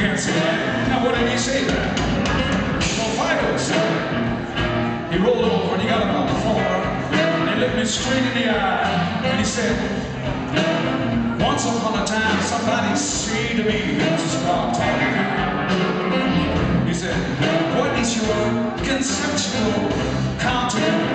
cancer. Now, what did he say that? Well, Fido said He rolled over and he got him on the floor and he looked me straight in the eye and he said, once upon a time, somebody said to me, this is God talking. He said, what is your conceptual content